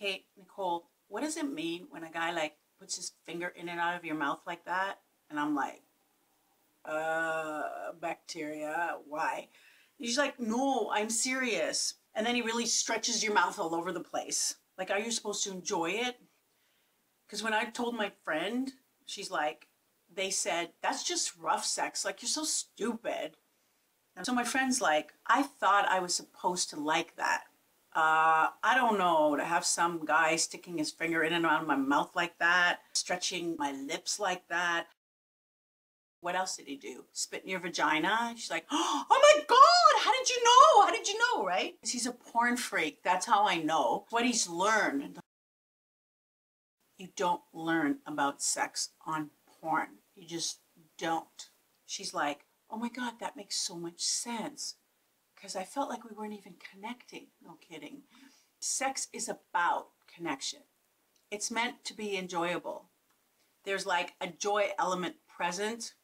okay, Nichole, what does it mean when a guy like puts his finger in and out of your mouth like that? And I'm like, uh, bacteria, why? He's like, no, I'm serious. And then he really stretches your mouth all over the place. Like, are you supposed to enjoy it? Because when I told my friend, she's like, they said, that's just rough sex. Like, you're so stupid. And so my friend's like, I thought I was supposed to like that. Uh, I don't know, to have some guy sticking his finger in and out of my mouth like that, stretching my lips like that. What else did he do? Spit in your vagina? She's like, oh my God, how did you know? How did you know, right? He's a porn freak. That's how I know. What he's learned. You don't learn about sex on porn. You just don't. She's like, oh my God, that makes so much sense. Because I felt like we weren't even connecting. No kidding. Sex is about connection. It's meant to be enjoyable. There's like a joy element present.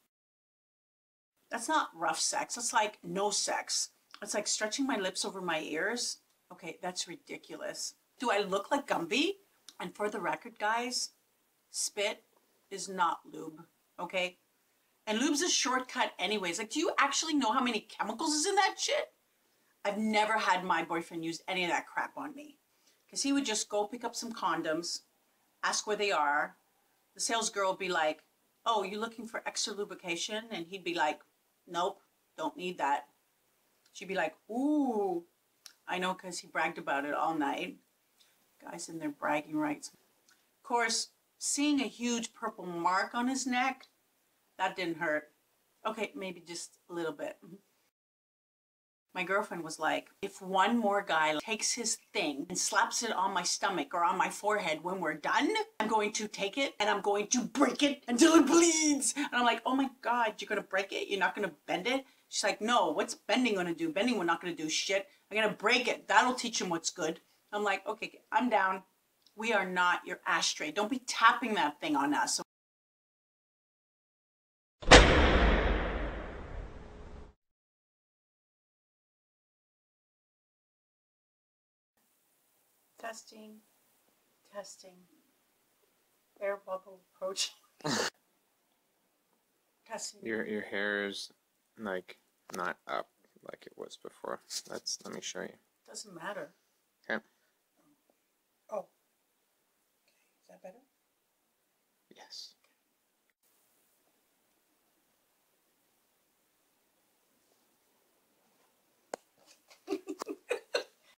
That's not rough sex. That's like no sex. It's like stretching my lips over my ears. Okay, that's ridiculous. Do I look like Gumby? And for the record, guys, spit is not lube, okay? And lube's a shortcut anyways. Like, do you actually know how many chemicals is in that shit? I've never had my boyfriend use any of that crap on me. Because he would just go pick up some condoms, ask where they are. The sales girl would be like, oh, you looking for extra lubrication? And he'd be like, nope, don't need that. She'd be like, ooh, I know because he bragged about it all night. Guys in their bragging rights. Of course, seeing a huge purple mark on his neck, that didn't hurt. Okay, maybe just a little bit. My girlfriend was like, if one more guy takes his thing and slaps it on my stomach or on my forehead when we're done, I'm going to take it and I'm going to break it until it bleeds. And I'm like, oh my God, you're going to break it? You're not going to bend it? She's like, no, what's bending going to do? Bending we're not going to do shit. I'm going to break it. That'll teach him what's good. I'm like, okay, I'm down. We are not your ashtray. Don't be tapping that thing on us. Testing, testing, air bubble approach. testing. Your your hair is like not up like it was before. Let's let me show you. Doesn't matter. Okay. Oh. Okay, is that better? Yes.